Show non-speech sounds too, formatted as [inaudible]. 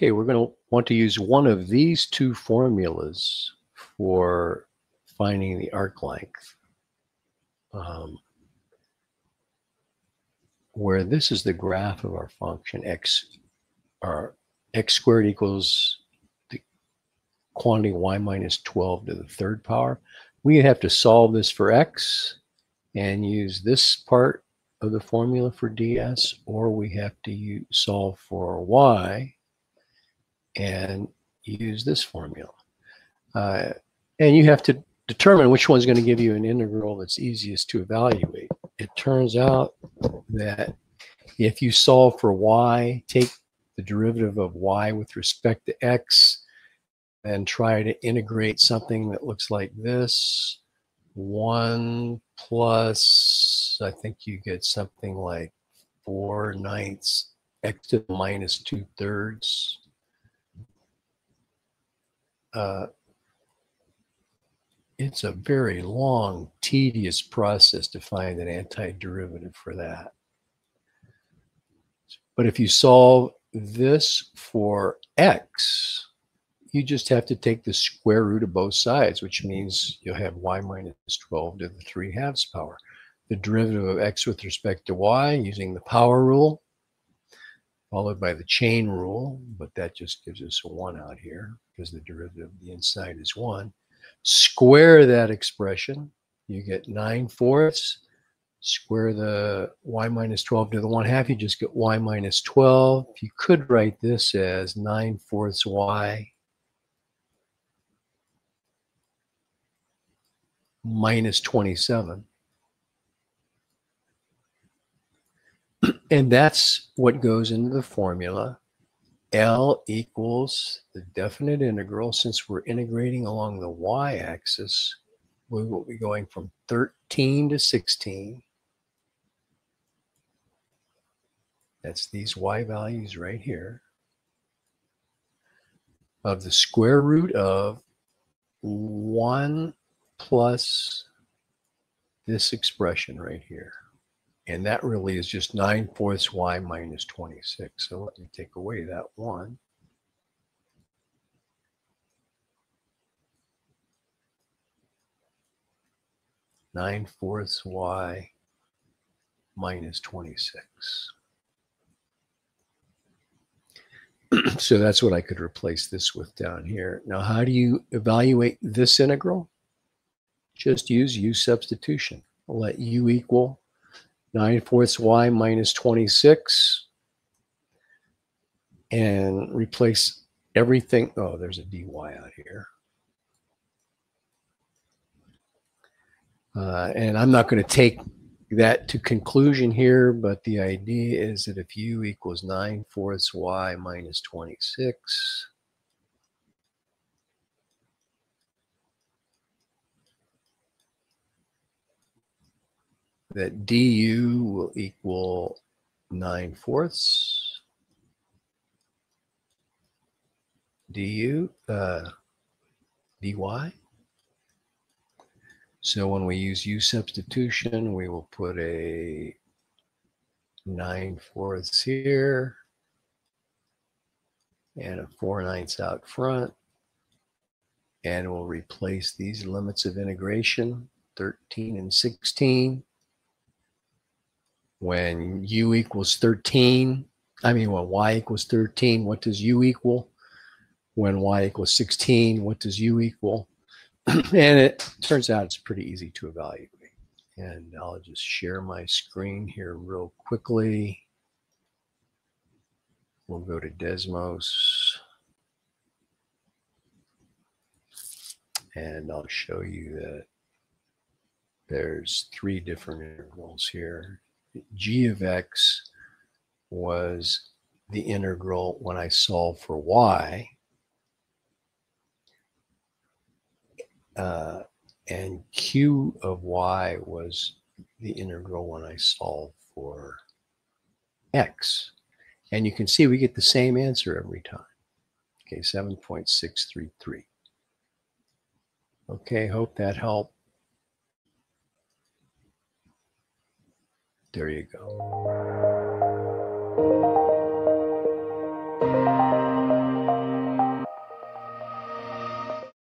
okay, we're going to want to use one of these two formulas for finding the arc length. Um, where this is the graph of our function x, our x squared equals the quantity y minus 12 to the third power. We have to solve this for x and use this part of the formula for ds, or we have to use, solve for y and use this formula. Uh, and you have to determine which one's going to give you an integral that's easiest to evaluate. It turns out that if you solve for y, take the derivative of y with respect to x, and try to integrate something that looks like this. 1 plus, I think you get something like 4 ninths x to the minus 2 thirds. Uh, it's a very long, tedious process to find an antiderivative for that. But if you solve this for x, you just have to take the square root of both sides, which means you'll have y minus 12 to the 3 halves power. The derivative of x with respect to y using the power rule, followed by the chain rule, but that just gives us a 1 out here because the derivative of the inside is 1. Square that expression, you get 9 fourths. Square the y minus 12 to the 1 half, you just get y minus 12. You could write this as 9 fourths y minus 27. And that's what goes into the formula. L equals the definite integral. Since we're integrating along the y-axis, we will be going from 13 to 16. That's these y values right here. Of the square root of 1 plus this expression right here. And that really is just 9 fourths y minus 26. So let me take away that 1. Nine fourths y minus 26. [clears throat] so that's what I could replace this with down here. Now, how do you evaluate this integral? just use u substitution. Let u equal 9 fourths y minus 26 and replace everything. Oh, there's a dy out here. Uh, and I'm not going to take that to conclusion here, but the idea is that if u equals 9 fourths y minus 26, that du will equal 9 fourths du uh, dy. So when we use u substitution, we will put a 9 fourths here and a 4 ninths out front. And we'll replace these limits of integration, 13 and 16 when u equals 13, I mean, when y equals 13, what does u equal? When y equals 16, what does u equal? [clears throat] and it turns out it's pretty easy to evaluate. And I'll just share my screen here real quickly. We'll go to Desmos. And I'll show you that there's three different intervals here g of x was the integral when I solve for y. Uh, and q of y was the integral when I solve for x. And you can see we get the same answer every time. Okay, 7.633. Okay, hope that helped. There you go.